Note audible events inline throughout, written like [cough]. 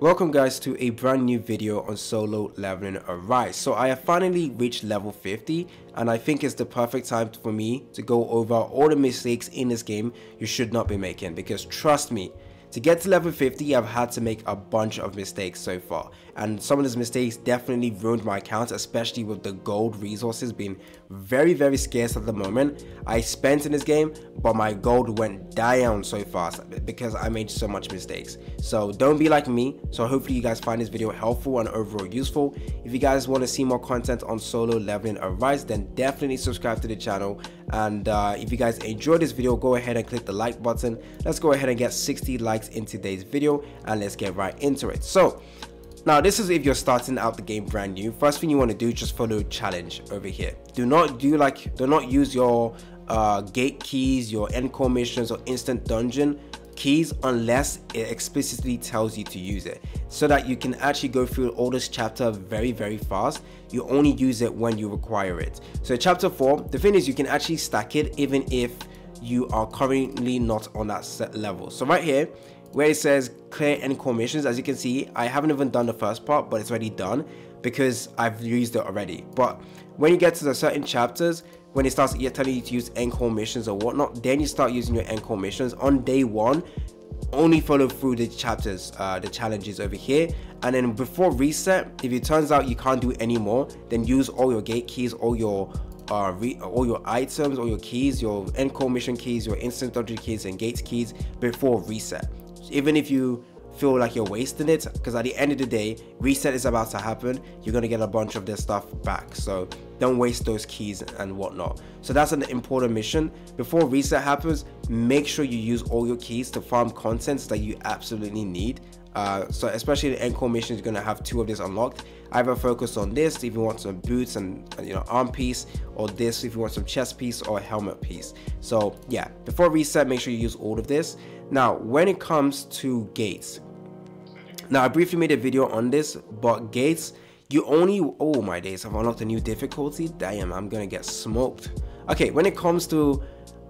Welcome guys to a brand new video on solo leveling Arise. So I have finally reached level 50 and I think it's the perfect time for me to go over all the mistakes in this game you should not be making because trust me, to get to level 50, I've had to make a bunch of mistakes so far, and some of those mistakes definitely ruined my account, especially with the gold resources being very, very scarce at the moment. I spent in this game, but my gold went down so fast because I made so much mistakes. So don't be like me. So hopefully you guys find this video helpful and overall useful. If you guys want to see more content on solo leveling Arise, then definitely subscribe to the channel. And uh, if you guys enjoyed this video, go ahead and click the like button. Let's go ahead and get 60 likes likes in today's video and let's get right into it. So now this is if you're starting out the game brand new. First thing you want to do just follow challenge over here. Do not do like do not use your uh, gate keys, your encore missions or instant dungeon keys unless it explicitly tells you to use it so that you can actually go through all this chapter very very fast you only use it when you require it so chapter 4 the thing is you can actually stack it even if you are currently not on that set level. So right here, where it says clear encore missions, as you can see, I haven't even done the first part, but it's already done because I've used it already. But when you get to the certain chapters, when it starts telling you to use encore missions or whatnot, then you start using your encore missions on day one. Only follow through the chapters, uh, the challenges over here, and then before reset, if it turns out you can't do anymore, then use all your gate keys, all your uh, all your items, all your keys, your encore mission keys, your instant dungeon keys, and gates keys before reset. Even if you feel like you're wasting it, because at the end of the day, reset is about to happen. You're gonna get a bunch of this stuff back. So don't waste those keys and whatnot. So that's an important mission. Before reset happens, make sure you use all your keys to farm contents that you absolutely need. Uh, so especially the encore mission is going to have two of this unlocked. Either focus on this if you want some boots and you know arm piece or this if you want some chest piece or helmet piece. So yeah before reset make sure you use all of this. Now when it comes to gates now i briefly made a video on this but gates you only oh my days i've unlocked a new difficulty. Damn i'm gonna get smoked. Okay when it comes to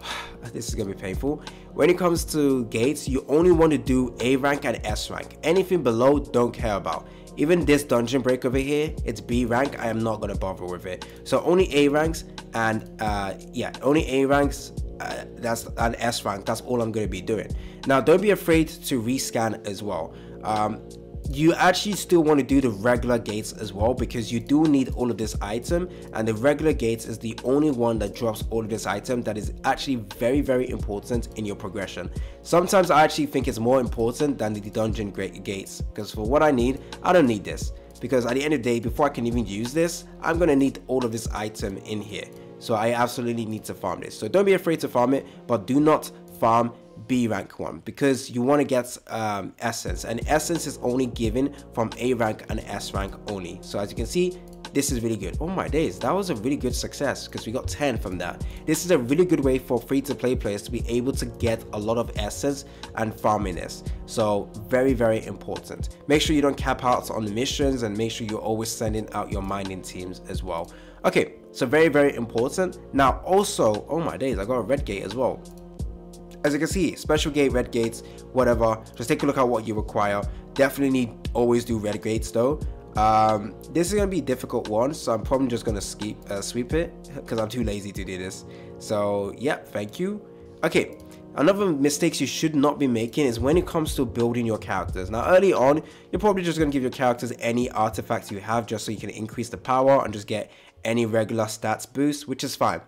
[sighs] this is gonna be painful. When it comes to gates you only want to do a rank and s rank. Anything below don't care about. Even this dungeon break over here it's b rank i am not gonna bother with it. So only a ranks and uh yeah only a ranks uh, that's an s rank that's all i'm gonna be doing. Now don't be afraid to rescan as well. Um you actually still want to do the regular gates as well because you do need all of this item and the regular gates is the only one that drops all of this item that is actually very very important in your progression. Sometimes i actually think it's more important than the dungeon break gates because for what i need i don't need this. Because at the end of the day before i can even use this i'm gonna need all of this item in here. So i absolutely need to farm this. So don't be afraid to farm it but do not farm B rank one because you want to get um, essence and essence is only given from A rank and S rank only. So as you can see, this is really good. Oh my days, that was a really good success because we got 10 from that. This is a really good way for free to play players to be able to get a lot of essence and farming this. So very, very important. Make sure you don't cap out on the missions and make sure you're always sending out your mining teams as well. Okay, so very, very important. Now also, oh my days, I got a red gate as well as you can see special gate red gates whatever. Just take a look at what you require. Definitely always do red gates though. Um, this is gonna be a difficult one so i'm probably just gonna skip uh, sweep it because i'm too lazy to do this. So yeah thank you. Okay Another mistakes you should not be making is when it comes to building your characters. Now early on, you're probably just going to give your characters any artifacts you have just so you can increase the power and just get any regular stats boost, which is fine.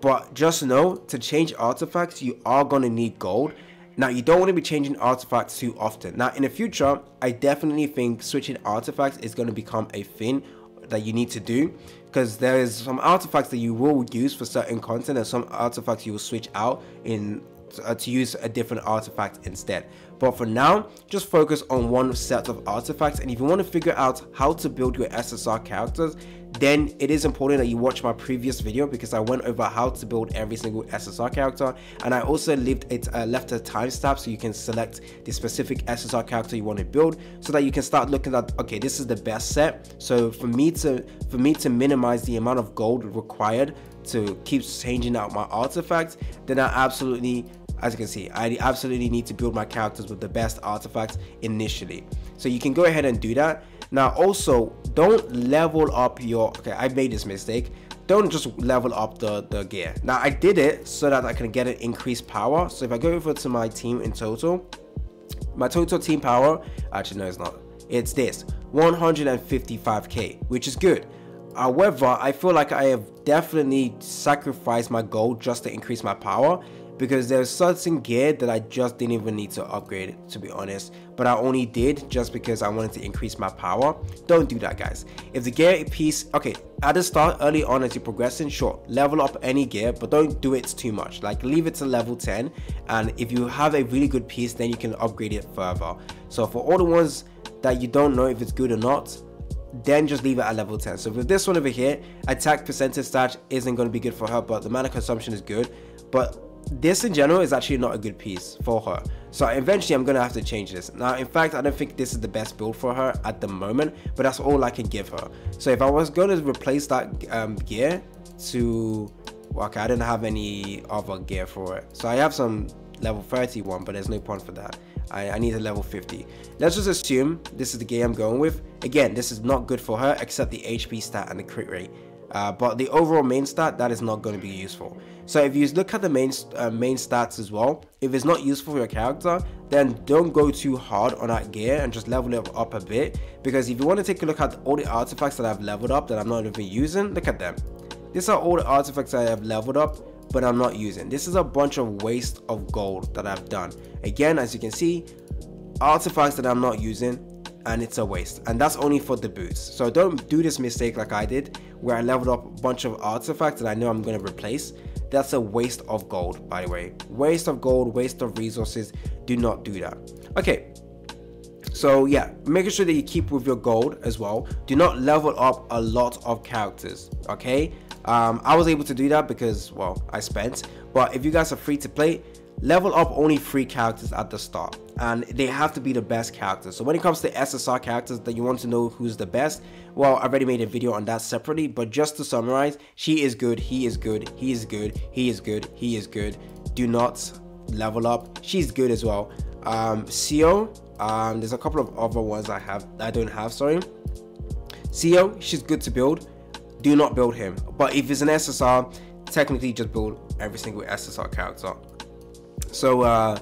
But just know to change artifacts, you are going to need gold. Now, you don't want to be changing artifacts too often. Now, in the future, I definitely think switching artifacts is going to become a thing that you need to do because there is some artifacts that you will use for certain content and some artifacts you will switch out in uh, to use a different artifact instead. But for now, just focus on one set of artifacts and if you want to figure out how to build your SSR characters, then it is important that you watch my previous video because I went over how to build every single SSR character and I also left it uh, left a timestamp so you can select the specific SSR character you want to build so that you can start looking at okay this is the best set so for me to for me to minimize the amount of gold required to keep changing out my artifacts then I absolutely as you can see, I absolutely need to build my characters with the best artifacts initially. So you can go ahead and do that. Now also, don't level up your, okay, I made this mistake. Don't just level up the, the gear. Now I did it so that I can get an increased power. So if I go over to my team in total, my total team power, actually no it's not, it's this, 155k, which is good. However, I feel like I have definitely sacrificed my gold just to increase my power because there's certain gear that I just didn't even need to upgrade to be honest. But I only did just because I wanted to increase my power. Don't do that guys. If the gear piece okay at the start early on as you're progressing sure level up any gear but don't do it too much. Like leave it to level 10 and if you have a really good piece then you can upgrade it further. So for all the ones that you don't know if it's good or not then just leave it at level 10 so with this one over here attack percentage stat isn't going to be good for her but the mana consumption is good. But this in general is actually not a good piece for her. So eventually I'm to have to change this. Now, in fact, I don't think this is the best build for her at the moment, but that's all I can give her. So if I was going to replace that um, gear to, well, okay, I didn't have any other gear for it. So I have some level 31, but there's no point for that. I, I need a level 50. Let's just assume this is the gear I'm going with. Again, this is not good for her except the HP stat and the crit rate. Uh, but the overall main stat that is not going to be useful. So if you look at the main uh, main stats as well if it's not useful for your character then don't go too hard on that gear and just level it up a bit. Because if you want to take a look at all the artifacts that I've leveled up that I'm not even using look at them. These are all the artifacts I have leveled up but I'm not using. This is a bunch of waste of gold that I've done. Again as you can see artifacts that I'm not using and it's a waste. And that's only for the boots. So don't do this mistake like I did where I leveled up a bunch of artifacts that I know I'm going to replace. That's a waste of gold by the way. Waste of gold waste of resources. Do not do that. Okay. So yeah making sure that you keep with your gold as well. Do not level up a lot of characters okay? Um, I was able to do that because well I spent. But if you guys are free to play level up only three characters at the start and they have to be the best characters. So when it comes to ssr characters that you want to know who's the best well i've already made a video on that separately but just to summarize she is good he is good he is good he is good he is good. Do not level up. She's good as well. Um Sio, um there's a couple of other ones i have i don't have sorry. Sio, she's good to build. Do not build him. But if it's an ssr technically just build every single ssr character so uh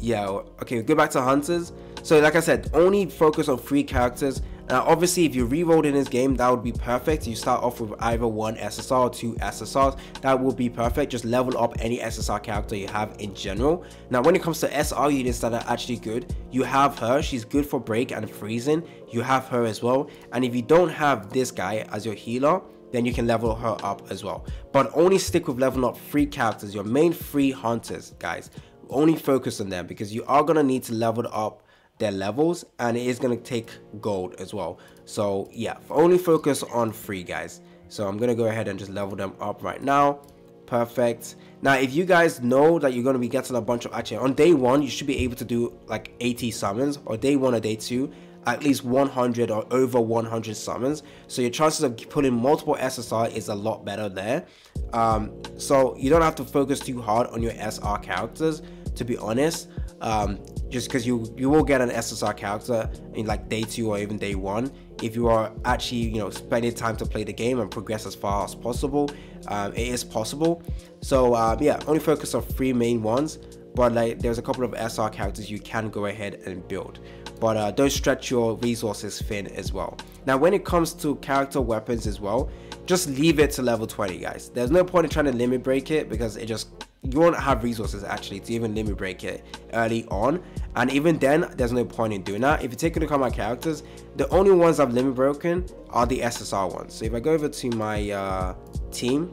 yeah okay go back to hunters. So like i said only focus on three characters. Now obviously if you re-rolled in this game that would be perfect. You start off with either one ssr or two ssrs that would be perfect. Just level up any ssr character you have in general. Now when it comes to sr units that are actually good you have her. She's good for break and freezing. You have her as well. And if you don't have this guy as your healer then you can level her up as well. But only stick with leveling up three characters, your main three hunters, guys. Only focus on them because you are going to need to level up their levels and it is going to take gold as well. So yeah, only focus on three guys. So I'm going to go ahead and just level them up right now. Perfect. Now, if you guys know that you're going to be getting a bunch of, actually on day one, you should be able to do like 80 summons or day one or day two at least 100 or over 100 summons. So your chances of putting multiple SSR is a lot better there. Um, so you don't have to focus too hard on your SR characters to be honest. Um, just because you you will get an SSR character in like day two or even day one if you are actually you know spending time to play the game and progress as far as possible. Um, it is possible. So um, yeah only focus on three main ones but like there's a couple of SR characters you can go ahead and build but uh, don't stretch your resources thin as well. Now when it comes to character weapons as well, just leave it to level 20 guys. There's no point in trying to limit break it because it just you won't have resources actually to even limit break it early on. And even then there's no point in doing that. If you take a look at my characters the only ones i've limit broken are the ssr ones. So if i go over to my uh, team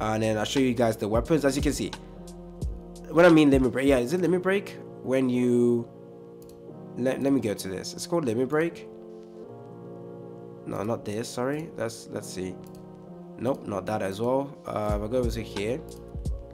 and then i'll show you guys the weapons as you can see. What i mean limit break yeah is it limit break? When you let, let me go to this. It's called Limit Break. No, not this, sorry. Let's let's see. Nope, not that as well. Uh, I'll go over to here.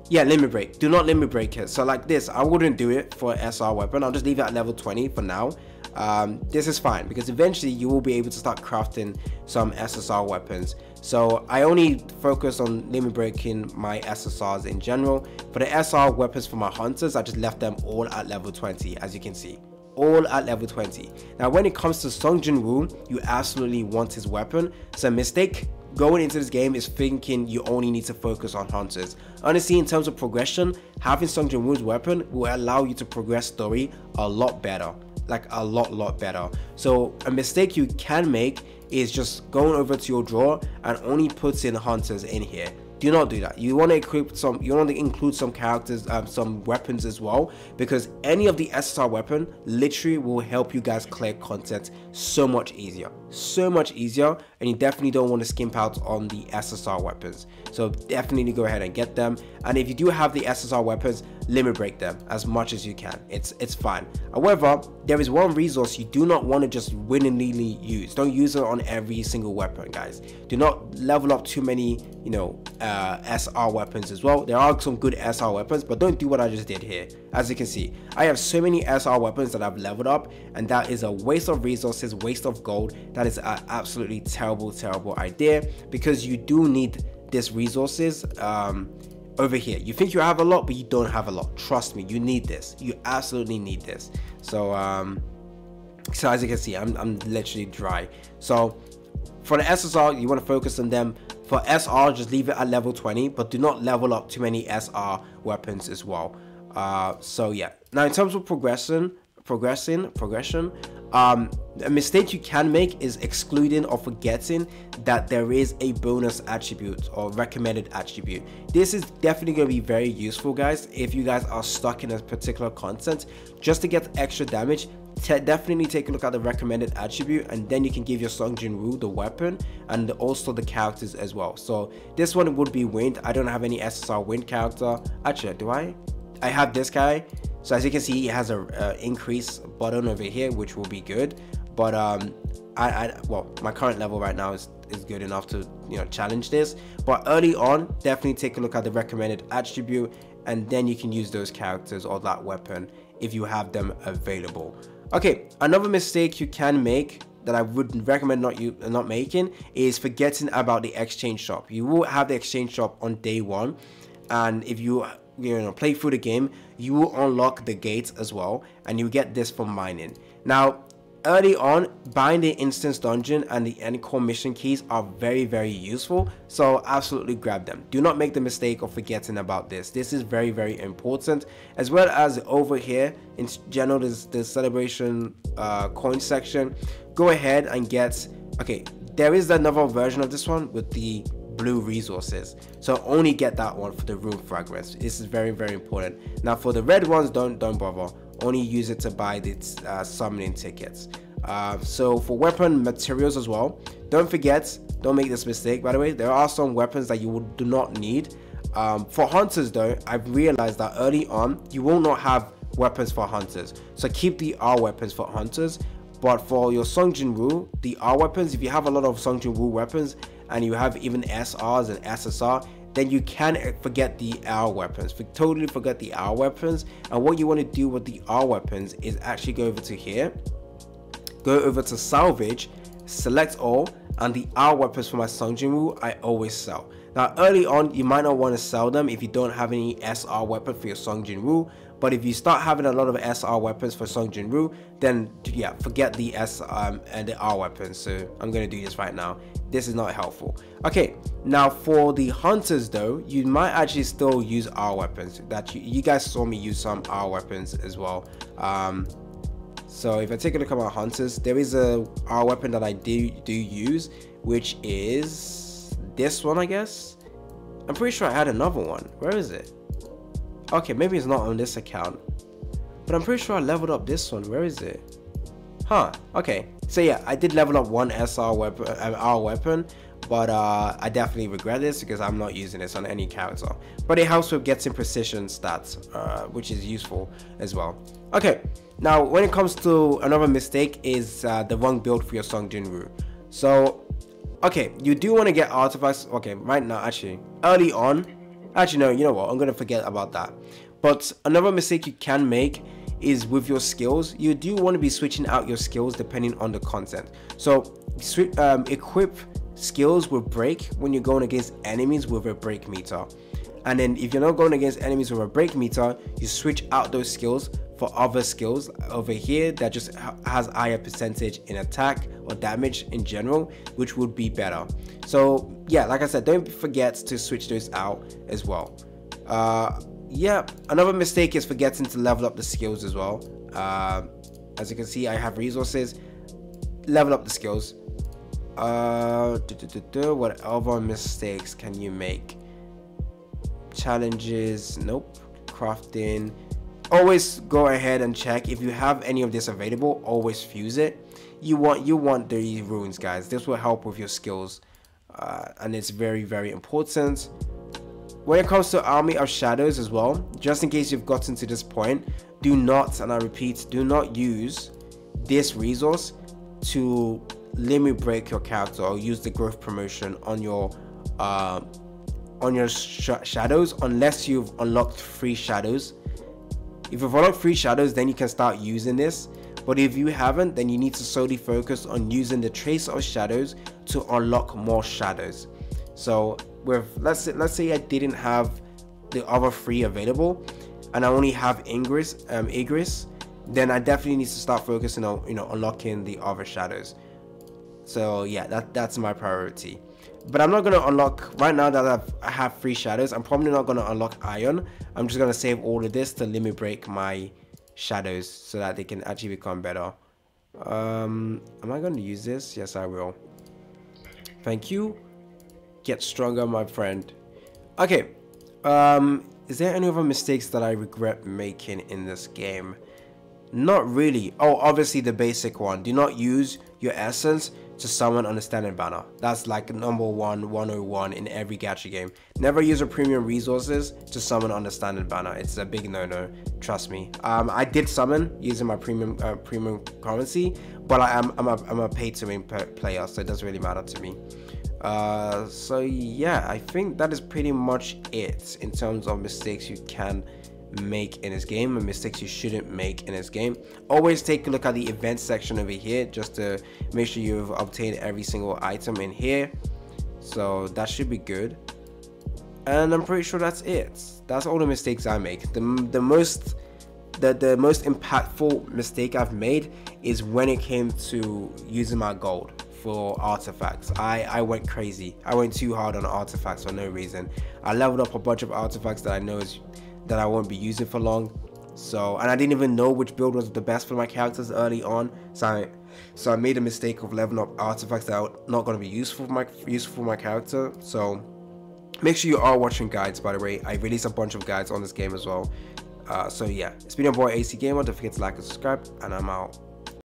Yeah, limit break. Do not limit break it. So like this, I wouldn't do it for SR weapon. I'll just leave it at level 20 for now. Um, this is fine because eventually you will be able to start crafting some SSR weapons. So I only focus on limit breaking my SSRs in general. For the SR weapons for my hunters, I just left them all at level 20 as you can see. All at level 20. Now when it comes to Song Jin-woo, you absolutely want his weapon. It's a mistake going into this game is thinking you only need to focus on hunters. Honestly, in terms of progression, having Song Jin-woo's weapon will allow you to progress story a lot better. Like a lot, lot better. So a mistake you can make is just going over to your drawer and only putting hunters in here do not do that. You want to equip some you want to include some characters um, some weapons as well because any of the ssr weapon literally will help you guys clear content so much easier so much easier and you definitely don't want to skimp out on the ssr weapons so definitely go ahead and get them and if you do have the ssr weapons limit break them as much as you can it's it's fine however there is one resource you do not want to just willingly use don't use it on every single weapon guys do not level up too many you know uh, SR weapons as well. There are some good SR weapons, but don't do what I just did here. As you can see, I have so many SR weapons that I've leveled up, and that is a waste of resources, waste of gold. That is an absolutely terrible, terrible idea because you do need this resources um, over here. You think you have a lot, but you don't have a lot. Trust me, you need this. You absolutely need this. So, um, so as you can see, I'm, I'm literally dry. So for the SSR, you want to focus on them for SR, just leave it at level 20, but do not level up too many SR weapons as well. Uh, so yeah. Now in terms of progression, progressing, progression, um, a mistake you can make is excluding or forgetting that there is a bonus attribute or recommended attribute. This is definitely going to be very useful guys if you guys are stuck in a particular content just to get extra damage definitely take a look at the recommended attribute and then you can give your Song Jin-woo the weapon and also the characters as well. So this one would be Wind. I don't have any SSR Wind character. Actually, do I? I have this guy. So as you can see, it has a uh, increase button over here, which will be good. But um, I, I well, my current level right now is is good enough to you know challenge this. But early on, definitely take a look at the recommended attribute, and then you can use those characters or that weapon if you have them available. Okay, another mistake you can make that I would recommend not you not making is forgetting about the exchange shop. You will have the exchange shop on day one, and if you you know play through the game, you will unlock the gates as well, and you get this from mining. Now, early on, buying the instance dungeon and the encore mission keys are very, very useful. So absolutely grab them. Do not make the mistake of forgetting about this. This is very, very important. As well as over here, in general, there's the celebration uh, coin section. Go ahead and get, okay, there is another version of this one with the blue resources so only get that one for the rune fragments this is very very important now for the red ones don't don't bother only use it to buy the uh, summoning tickets. Uh, so for weapon materials as well, don't forget, don't make this mistake by the way, there are some weapons that you will, do not need. Um, for hunters though, I've realized that early on, you will not have weapons for hunters. So keep the R weapons for hunters. But for your Song Jin-woo, the R weapons, if you have a lot of Song Jin-woo weapons and you have even SRs and SSR, then you can forget the R weapons. Totally forget the R weapons. And what you want to do with the R weapons is actually go over to here, go over to salvage, select all, and the R weapons for my Song Jin-woo I always sell. Now early on you might not want to sell them if you don't have any SR weapon for your Song Jin-woo but if you start having a lot of SR weapons for Song Jin-woo, then yeah, forget the S um, and the R weapons. So I'm gonna do this right now. This is not helpful. Okay, now for the hunters though, you might actually still use R weapons. That you, you guys saw me use some R weapons as well. Um, so if I take a look at my hunters, there is a R weapon that I do do use, which is this one, I guess. I'm pretty sure I had another one. Where is it? Okay, maybe it's not on this account. But I'm pretty sure I leveled up this one. Where is it? Huh, okay. So yeah, I did level up one SR weapon, uh, R weapon, but uh, I definitely regret this because I'm not using this on any character. But it helps with getting precision stats, uh, which is useful as well. Okay, now when it comes to another mistake is uh, the wrong build for your Song Jin-woo. So, okay, you do want to get artifacts. Okay, right now, actually, early on, Actually, no, you know what? I'm going to forget about that. But another mistake you can make is with your skills. You do want to be switching out your skills depending on the content. So um, equip skills with break when you're going against enemies with a break meter. And then if you're not going against enemies with a break meter, you switch out those skills for other skills over here that just has higher percentage in attack or damage in general, which would be better. So yeah, like I said, don't forget to switch those out as well. Uh, yeah, another mistake is forgetting to level up the skills as well. Uh, as you can see, I have resources. Level up the skills. Uh, what other mistakes can you make? Challenges, nope. Crafting, always go ahead and check. If you have any of this available always fuse it. You want you want the runes guys. This will help with your skills uh, and it's very very important. When it comes to army of shadows as well just in case you've gotten to this point do not and i repeat do not use this resource to limit break your character or use the growth promotion on your uh, on your sh shadows unless you've unlocked free shadows if you've unlocked free shadows, then you can start using this. But if you haven't, then you need to solely focus on using the trace of shadows to unlock more shadows. So with let's say, let's say I didn't have the other three available, and I only have Ingress, um, Igris, then I definitely need to start focusing on you know unlocking the other shadows. So yeah, that that's my priority. But I'm not going to unlock, right now that I've, I have free shadows, I'm probably not going to unlock iron. I'm just going to save all of this to limit break my shadows so that they can actually become better. Um, am I going to use this? Yes, I will. Thank you. Get stronger, my friend. Okay. Um, is there any other mistakes that I regret making in this game? Not really. Oh, obviously the basic one. Do not use your essence to summon on a standard banner. That's like number one 101 in every gacha game. Never use your premium resources to summon standard banner. It's a big no-no, trust me. Um, I did summon using my premium uh, premium currency, but I am I'm a, I'm a pay to win player, so it doesn't really matter to me. Uh, so yeah, I think that is pretty much it in terms of mistakes you can make in this game and mistakes you shouldn't make in this game always take a look at the event section over here just to make sure you've obtained every single item in here so that should be good and i'm pretty sure that's it that's all the mistakes i make the, the most the, the most impactful mistake i've made is when it came to using my gold for artifacts. I, I went crazy. I went too hard on artifacts for no reason. I leveled up a bunch of artifacts that I know is that I won't be using for long. So, and I didn't even know which build was the best for my characters early on. So I, so I made a mistake of leveling up artifacts that are not going to be useful for my useful for my character. So, make sure you are watching guides. By the way, I released a bunch of guides on this game as well. Uh, so yeah, it's been your boy AC Gamer. Don't forget to like and subscribe, and I'm out.